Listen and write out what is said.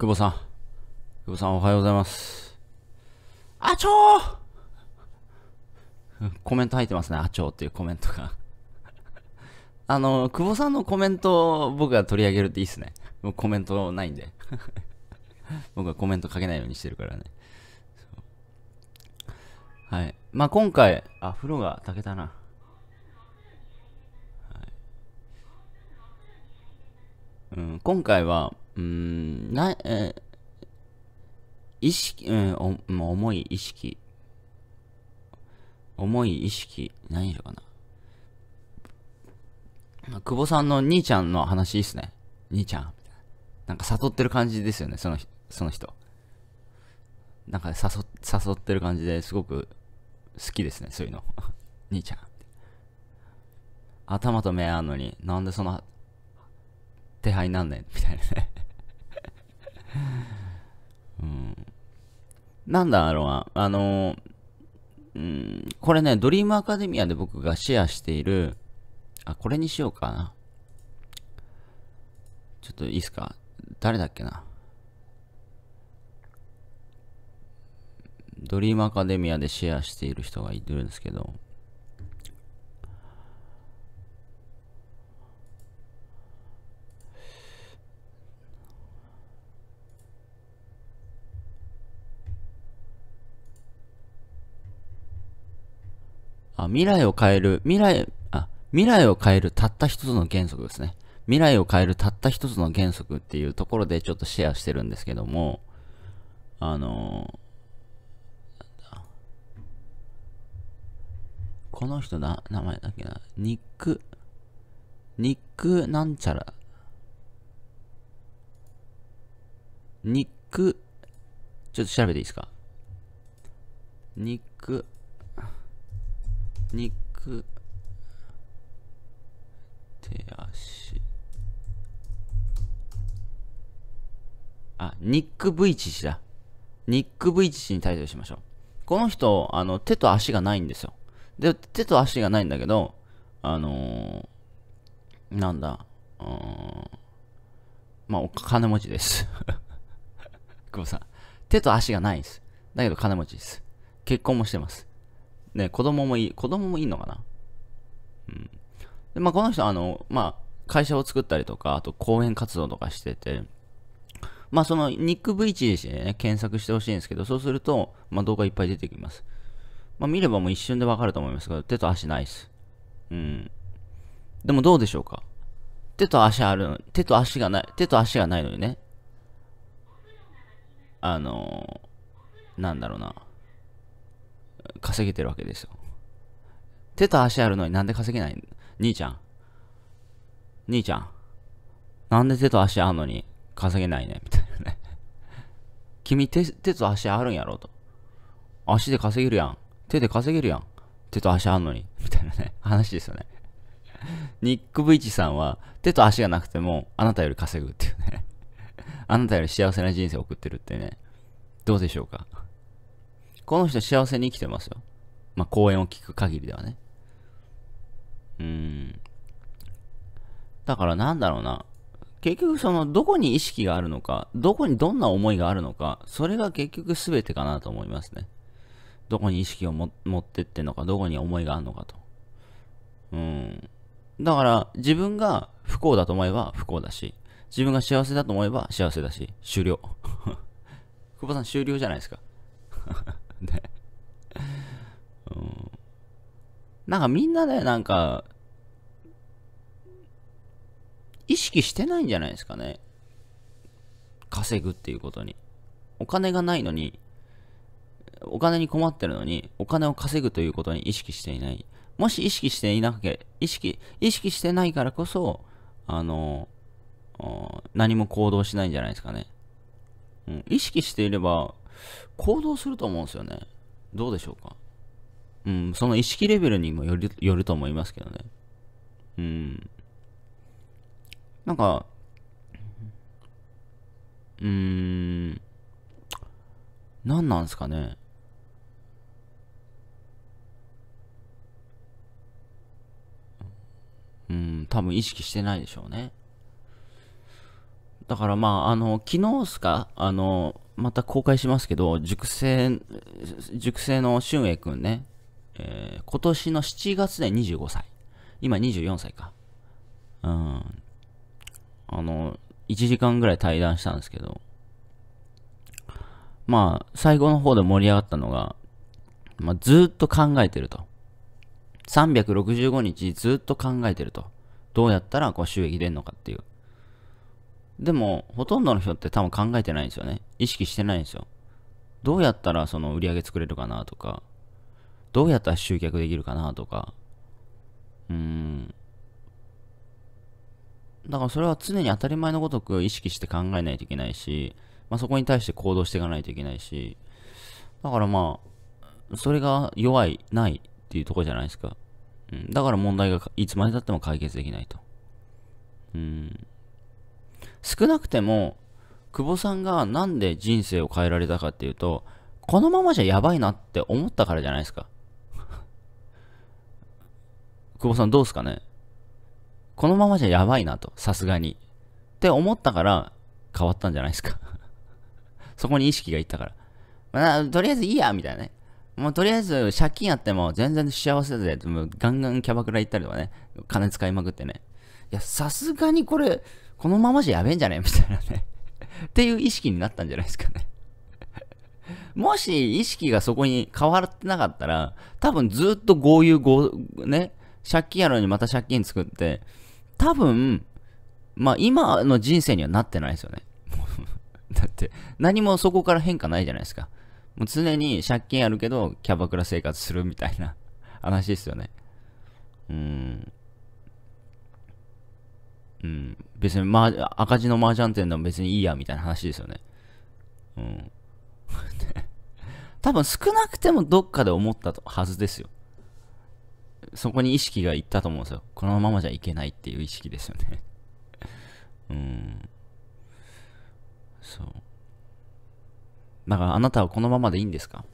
久保さん。久保さんおはようございます。あちょーコメント入ってますね。あちょーっていうコメントが。あの、久保さんのコメントを僕が取り上げるっていいっすね。もうコメントないんで。僕はコメント書けないようにしてるからね。はい。まあ、今回、あ、風呂が炊けたな。はい。うん、今回は、うーん、な、えー意識、うん、お重い意識。重い意識、何色かな。久保さんの兄ちゃんの話いいっすね。兄ちゃん。なんか悟ってる感じですよね、その。その人。なんか誘誘ってる感じですごく好きですね、そういうの。兄ちゃん。頭と目あんのに、なんでその手配なんねん、みたいなね。うん。なんだろうな、あのうん、これね、ドリームアカデミアで僕がシェアしている、あ、これにしようかな。ちょっといいっすか？誰だっけな？ドリームアカデミアでシェアしている人がいるんですけど、あ、未来を変える、未来、あ、未来を変えるたった一つの原則ですね。未来を変えるたった一つの原則っていうところでちょっとシェアしてるんですけども、あのー、なんだこの人な、名前だっけな、ニック、ニックなんちゃら、ニック、ちょっと調べていいですか？ニック、ニック、手足。あ、ニック・ブイチ氏だ。ニック・ブイチ氏に対処しましょう。この人、あの、手と足がないんですよ。で、手と足がないんだけど、あのー、なんだ、うん、まあ、お金持ちです。久保さん。手と足がないんです。だけど金持ちです。結婚もしてます。ね、子供もいい、子供もいいのかな？うん。で、まあ、この人、あの、まあ、会社を作ったりとか、あと講演活動とかしてて、まあ、その、ニック V1 でね、検索してほしいんですけど、そうすると、まあ、動画いっぱい出てきます。まあ、見ればもう一瞬でわかると思いますけど、手と足ないっす。うん。でもどうでしょうか？手と足あるの、手と足がない、手と足がないのにね、あのー、なんだろうな。稼げてるわけですよ。手と足あるのになんで稼げない？兄ちゃん。兄ちゃん。なんで手と足あるのに稼げないね？みたいなね。君手、手と足あるんやろと。足で稼げるやん。手で稼げるやん。手と足あんのに。みたいなね。話ですよね。ニック・ブイチさんは手と足がなくてもあなたより稼ぐっていうね。あなたより幸せな人生を送ってるってね。どうでしょうか？この人幸せに生きてますよ。まあ、講演を聞く限りではね。うん。だからなんだろうな。結局その、どこに意識があるのか、どこにどんな思いがあるのか、それが結局全てかなと思いますね。どこに意識を持ってってんのか、どこに思いがあるのかと。うん。だから、自分が不幸だと思えば不幸だし、自分が幸せだと思えば幸せだし、終了。久保さん終了じゃないですか。ね。うん。なんかみんなね、なんか、意識してないんじゃないですかね。稼ぐっていうことに。お金がないのに、お金に困ってるのに、お金を稼ぐということに意識していない。もし意識していなけ意識、意識してないからこそ、あの、何も行動しないんじゃないですかね。うん、意識していれば、行動すると思うんですよね。どうでしょうか？うん、その意識レベルにもよるよると思いますけどね。うん。なんか、うーん、何なんですかね？うん、多分意識してないでしょうね。だからまあ、あの、昨日っすか、あの、また公開しますけど、塾生、塾生の俊英くんね、えー、今年の7月で25歳。今24歳か。うん。あの、1時間ぐらい対談したんですけど、まあ、最後の方で盛り上がったのが、まあ、ずっと考えてると。365日ずっと考えてると。どうやったらこう収益出んのかっていう。でも、ほとんどの人って多分考えてないんですよね。意識してないんですよ。どうやったらその売り上げ作れるかなとか、どうやったら集客できるかなとか、うーん。だからそれは常に当たり前のごとく意識して考えないといけないし、まあ、そこに対して行動していかないといけないし、だからまあ、それが弱い、ないっていうところじゃないですか。うん、だから問題がいつまでたっても解決できないと。うん。少なくても、久保さんがなんで人生を変えられたかっていうと、このままじゃやばいなって思ったからじゃないですか。久保さんどうすかね？このままじゃやばいなと、さすがに。って思ったから変わったんじゃないですか そこに意識がいったから。まあ、とりあえずいいや、みたいなね。もうとりあえず借金やっても全然幸せで、もうガンガンキャバクラ行ったりとかね、金使いまくってね。いや、さすがにこれ、このままじゃやべえんじゃね？みたいなね っていう意識になったんじゃないですかね もし意識がそこに変わってなかったら、多分ずっと豪遊豪、ね、借金やのにまた借金作って、多分、まあ今の人生にはなってないですよね だって、何もそこから変化ないじゃないですか。もう常に借金あるけど、キャバクラ生活するみたいな話ですよね。うん。うん。別に、ま、赤字の麻雀店でも別にいいや、みたいな話ですよね。うん。多分少なくてもどっかで思ったはずですよ。そこに意識がいったと思うんですよ。このままじゃいけないっていう意識ですよね。うん。そう。だからあなたはこのままでいいんですか？